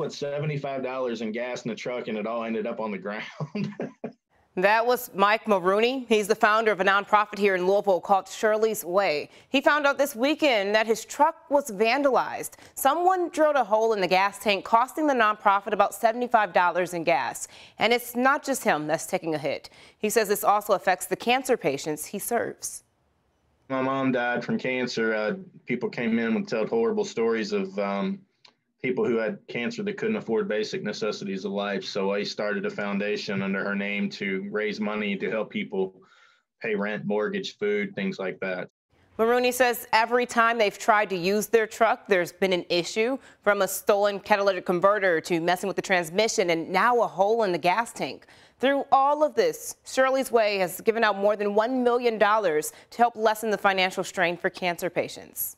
put $75 in gas in the truck and it all ended up on the ground. That was Mike Maroney. He's the founder of a nonprofit here in Louisville called Shirley's Way. He found out this weekend that his truck was vandalized. Someone drilled a hole in the gas tank, costing the nonprofit about $75 in gas. And it's not just him that's taking a hit. He says this also affects the cancer patients he serves. My mom died from cancer. Uh, people came in and told horrible stories of um, people who had cancer that couldn't afford basic necessities of life. So I started a foundation under her name to raise money to help people pay rent, mortgage, food, things like that. Maroney says every time they've tried to use their truck, there's been an issue from a stolen catalytic converter to messing with the transmission and now a hole in the gas tank. Through all of this, Shirley's Way has given out more than $1 million to help lessen the financial strain for cancer patients.